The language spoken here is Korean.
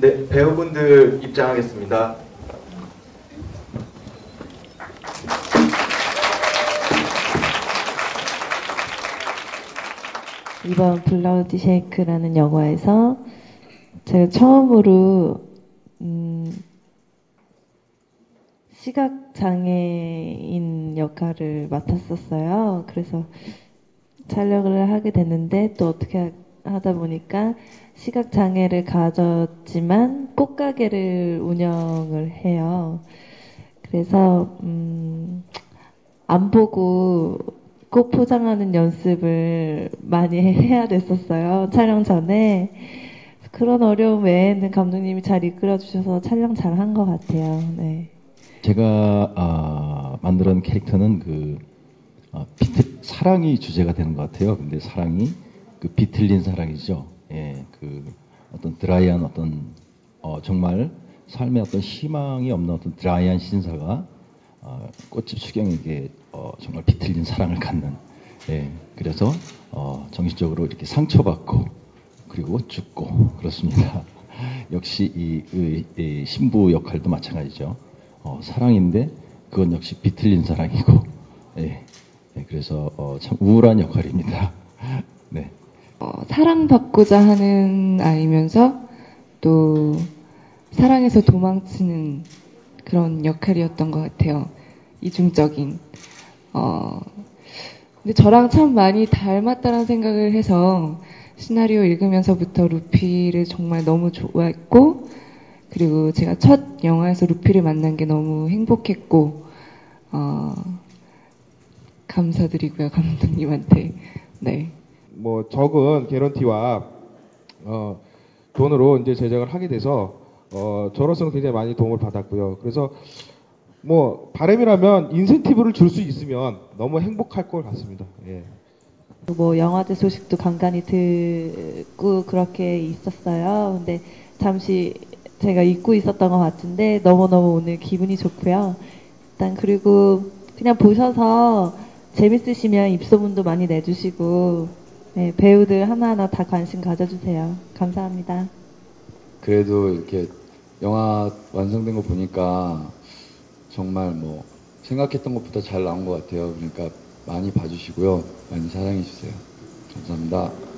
네, 배우분들 입장하겠습니다. 이번 블라우드 쉐이크라는 영화에서 제가 처음으로 음, 시각 장애인 역할을 맡았었어요. 그래서 촬영을 하게 됐는데 또 어떻게 하- 하다 보니까 시각 장애를 가졌지만 꽃가게를 운영을 해요. 그래서 음, 안 보고 꽃 포장하는 연습을 많이 해야 됐었어요. 촬영 전에. 그런 어려움 외에는 감독님이 잘 이끌어 주셔서 촬영 잘 한 것 같아요. 네. 제가 아, 만들은 캐릭터는 그 아, 비틀, 사랑이 주제가 되는 것 같아요. 근데 사랑이 그 비틀린 사랑이죠. 예, 그 어떤 드라이한 어떤 어, 정말 삶의 어떤 희망이 없는 어떤 드라이한 신사가 어, 꽃집 수경에게 어, 정말 비틀린 사랑을 갖는. 예, 그래서 어, 정신적으로 이렇게 상처받고 그리고 죽고 그렇습니다. 역시 이, 이- 이 신부 역할도 마찬가지죠. 어, 사랑인데 그건 역시 비틀린 사랑이고, 예, 예, 그래서 어, 참 우울한 역할입니다. 사랑받고자 하는 아이면서 또 사랑에서 도망치는 그런 역할이었던 것 같아요. 이중적인. 어, 근데 저랑 참 많이 닮았다는 생각을 해서 시나리오 읽으면서부터 루피를 정말 너무 좋아했고, 그리고 제가 첫 영화에서 루피를 만난 게 너무 행복했고, 어, 감사드리고요, 감독님한테. 네. 뭐 적은 개런티와 어, 돈으로 이제 제작을 하게 돼서 어, 저로서는 굉장히 많이 도움을 받았고요. 그래서 뭐 바람이라면 인센티브를 줄 수 있으면 너무 행복할 것 같습니다. 예. 뭐 영화제 소식도 간간히 듣고 그렇게 있었어요. 근데 잠시 제가 잊고 있었던 것 같은데 너무너무 오늘 기분이 좋고요. 일단 그리고 그냥 보셔서 재밌으시면 입소문도 많이 내주시고 네, 배우들 하나하나 다 관심 가져주세요. 감사합니다. 그래도 이렇게 영화 완성된 거 보니까 정말 뭐 생각했던 것보다 잘 나온 것 같아요. 그러니까 많이 봐주시고요. 많이 사랑해 주세요. 감사합니다.